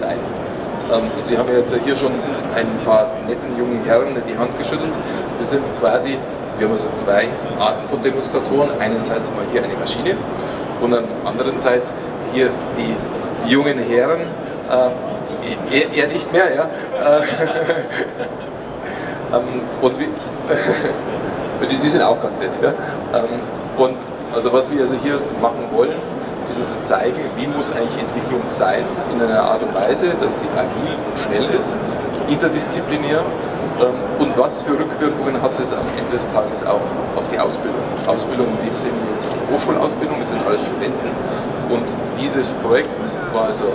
sein. Ähm, und Sie haben ja jetzt hier schon ein paar netten jungen Herren die Hand geschüttelt. Das sind quasi, wir haben also zwei Arten von Demonstratoren. Einerseits mal hier eine Maschine und andererseits hier die jungen Herren, äh, er, er, nicht mehr, ja. Äh, ähm, und die, die, sind auch ganz nett. Ja. Ähm, und also was wir also hier machen wollen, ist also zeigen, wie muss eigentlich Entwicklung sein in einer Art und Weise, dass sie agil und schnell ist, interdisziplinär ähm, und was für Rückwirkungen hat das am Ende des Tages auch auf die Ausbildung. Ausbildung in dem Sinne jetzt Hochschulausbildung, das sind alles Studenten und dieses Projekt war also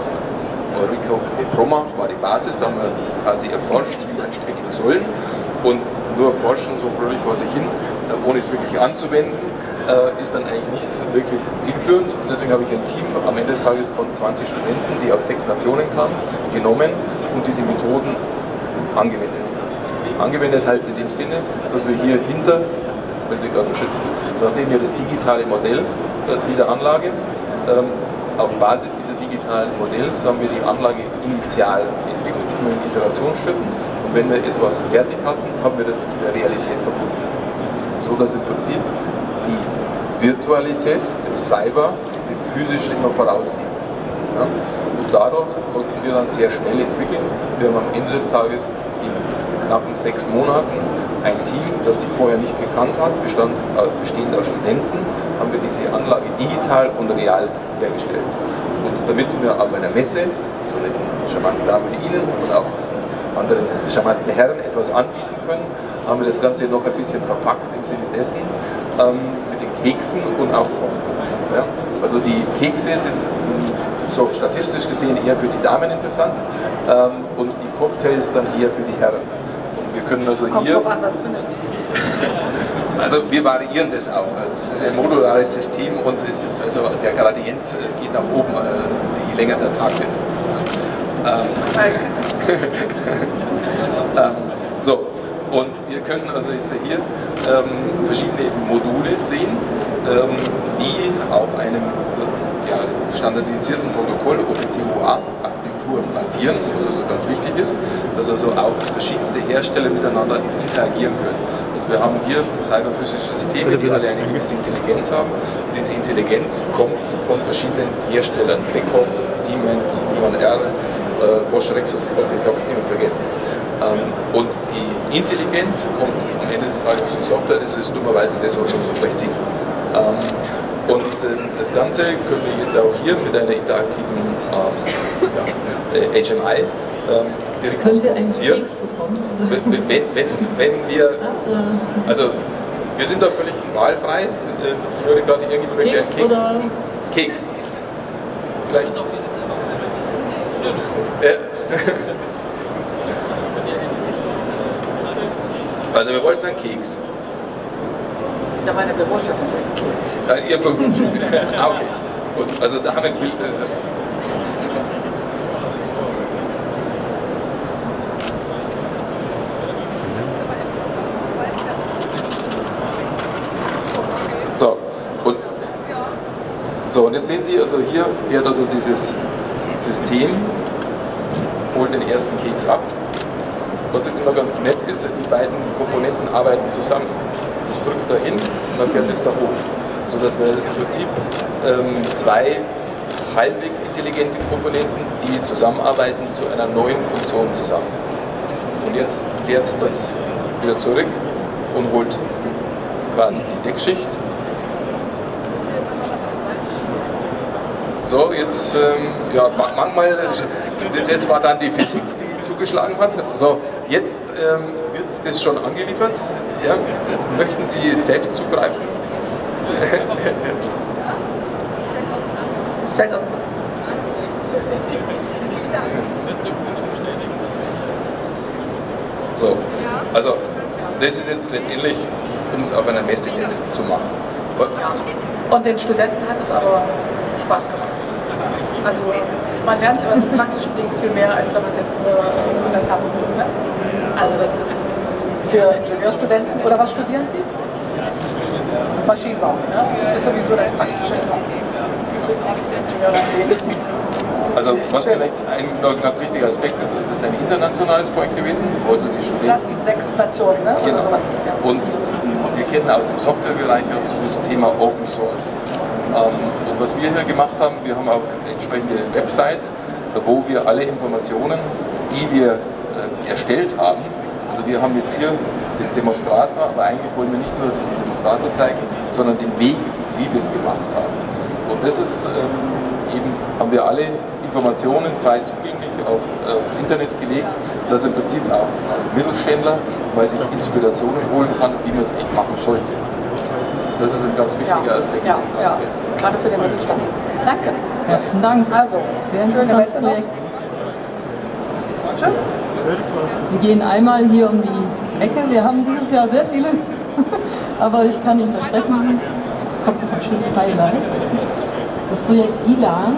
Ulrike Prommer war die Basis, da haben wir quasi erforscht, wie wir entwickeln sollen und nur forschen so fröhlich vor sich hin, ohne es wirklich anzuwenden, äh, ist dann eigentlich nicht wirklich zielführend. Und deswegen habe ich ein Team am Ende des Tages von 20 Studenten, die aus sechs Nationen kamen, genommen und diese Methoden angewendet. Angewendet heißt in dem Sinne, dass wir hier hinter, wenn Sie gerade schützen, da sehen wir das digitale Modell äh, dieser Anlage. Ähm, auf Basis dieser digitalen Modells haben wir die Anlage initial entwickelt, immer in Iterationsschritten. Und wenn wir etwas fertig hatten, haben wir das mit der Realität verbunden. So dass im Prinzip Virtualität, der Cyber, dem physischen immer vorausliegt. Ja? Und dadurch konnten wir dann sehr schnell entwickeln. Wir haben am Ende des Tages in knappen sechs Monaten ein Team, das sich vorher nicht gekannt hat, bestand, äh, bestehend aus Studenten, haben wir diese Anlage digital und real hergestellt. Und damit wir auf einer Messe, so eine charmante Dame wie Ihnen und auch anderen charmanten Herren etwas anbieten können, haben wir das Ganze noch ein bisschen verpackt im Sinne dessen, ähm, mit den Keksen und auch ja? Also die Kekse sind so statistisch gesehen eher für die Damen interessant ähm, und die Cocktails dann eher für die Herren. Und wir können also Kommt hier... An, was drin ist. Also wir variieren das auch. Also es ist ein modulares System und es ist also der Gradient äh, geht nach oben, äh, je länger der Tag wird. Ähm, ähm, so, und wir können also jetzt hier ähm, verschiedene Module sehen, ähm, die auf einem ja, standardisierten Protokoll OPCUA-Architektur basieren, was also ganz wichtig ist, dass also auch verschiedenste Hersteller miteinander interagieren können. Also wir haben hier cyberphysische Systeme, die alle eine gewisse Intelligenz haben. Diese Intelligenz kommt von verschiedenen Herstellern, Beckhoff, Siemens, I&R, äh, Bosch Rex und ich hoffe, ich habe es niemand vergessen. Ähm, und die Intelligenz kommt am Ende des Tages zur Software, das ist dummerweise das, was man so schlecht sieht. Ähm, und äh, das Ganze können wir jetzt auch hier mit einer interaktiven ähm, ja, äh, HMI ähm, direkt Können wir einen. Keks bekommen? Wenn, wenn, wenn, wir, Ah, also wir sind da völlig wahlfrei. Äh, Ich höre gerade, irgendjemand möchte einen Keks Keks. oder Keks. Vielleicht. Äh, Also wir wollten einen Keks. Ja, meine Bürochefin bringt Keks. Äh, ihr Büro. ah, okay. Gut, also da haben wir äh, So, und so, und jetzt sehen Sie, also hier fährt also dieses System, holt den ersten Keks ab. Was immer ganz nett ist, die beiden Komponenten arbeiten zusammen. Das drückt da hin und dann fährt es da hoch. So dass wir im Prinzip ähm, zwei halbwegs intelligente Komponenten, die zusammenarbeiten zu einer neuen Funktion zusammen. Und jetzt fährt das wieder zurück und holt quasi die Deckschicht. So, jetzt, ähm, ja, manchmal, das war dann die Physik, die zugeschlagen hat. So, jetzt ähm, wird das schon angeliefert. Ja. Möchten Sie selbst zugreifen? Fällt aus. So, also das ist jetzt letztendlich, um es auf einer Messe zu machen. Und den Studenten hat es aber Spaß gemacht. Also man lernt bei so praktischen Dingen viel mehr, als wenn man es jetzt nur in der Tafel sieht. Ne? Also das ist für Ingenieurstudenten, oder was studieren Sie? Maschinenbau, ne? ist sowieso das Praktische. Also was vielleicht ein, ganz wichtiger Aspekt ist, das ist ein internationales Projekt gewesen, wo also die Studenten... Sechs Nationen, ne? Genau. Sowas, ja. Und wir kennen aus dem Softwarebereich auch so das Thema Open Source. Ähm, und was wir hier gemacht haben, wir haben auch eine entsprechende Website, wo wir alle Informationen, die wir äh, erstellt haben, also wir haben jetzt hier den Demonstrator, aber eigentlich wollen wir nicht nur diesen Demonstrator zeigen, sondern den Weg, wie wir es gemacht haben. Und das ist ähm, eben, haben wir alle Informationen frei zugänglich auf, aufs Internet gelegt, dass im Prinzip auch ein Mittelständler weil sich Inspirationen holen kann, wie man es echt machen sollte. Das ist ein ganz wichtiger ja. Aspekt ja, des. Ja. Gerade für den Mittelstand. Danke. Herzlichen Dank. Also, schöne Messe noch. Tschüss. Wir gehen einmal hier um die Ecke. Wir haben dieses Jahr sehr viele, aber ich kann Ihnen versprechen, es kommt noch ein schönes Highlight. Das Projekt ILAN